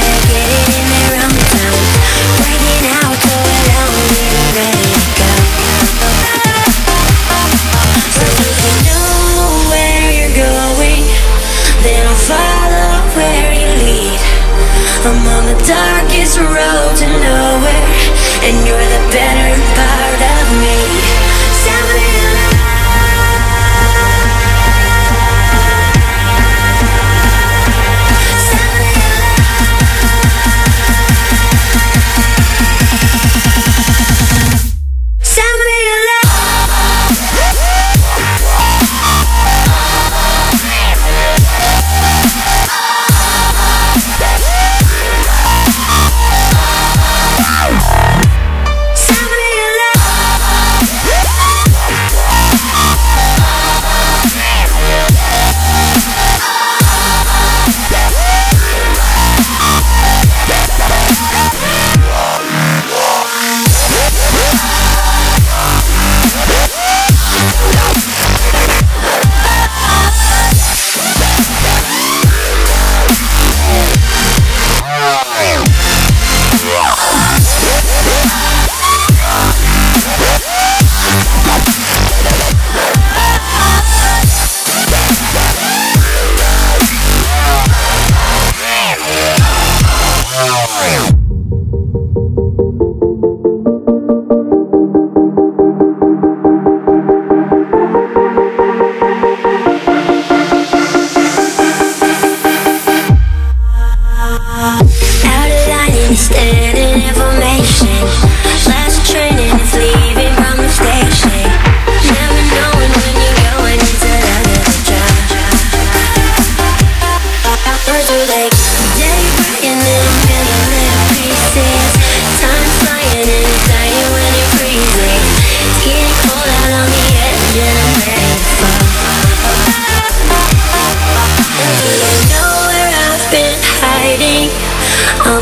gotta get it in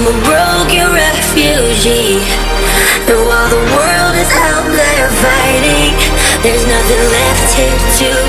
a broken refugee. And while the world is out there fighting There's nothing left here to